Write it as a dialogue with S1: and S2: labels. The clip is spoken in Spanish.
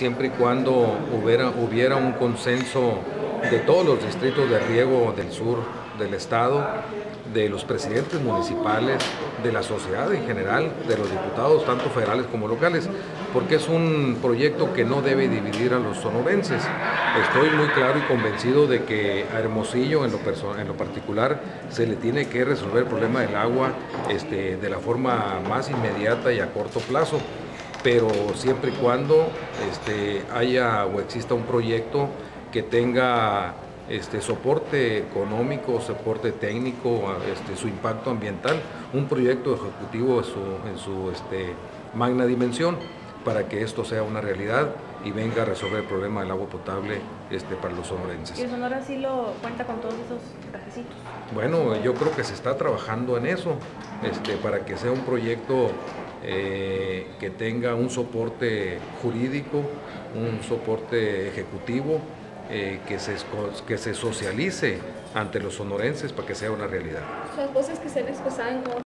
S1: siempre y cuando hubiera, hubiera un consenso de todos los distritos de riego del sur del estado, de los presidentes municipales, de la sociedad en general, de los diputados, tanto federales como locales, porque es un proyecto que no debe dividir a los sonorenses. Estoy muy claro y convencido de que a Hermosillo en lo, en lo particular se le tiene que resolver el problema del agua este, de la forma más inmediata y a corto plazo pero siempre y cuando este, haya o exista un proyecto que tenga este, soporte económico, soporte técnico, este, su impacto ambiental, un proyecto ejecutivo en su, en su este, magna dimensión para que esto sea una realidad y venga a resolver el problema del agua potable este, para los sonorenses.
S2: ¿Y el Sonora sí lo cuenta con todos esos trajecitos?
S1: Bueno, yo creo que se está trabajando en eso, este, para que sea un proyecto eh, que tenga un soporte jurídico, un soporte ejecutivo, eh, que, se, que se socialice ante los sonorenses para que sea una realidad.
S3: Las voces que se han expresado en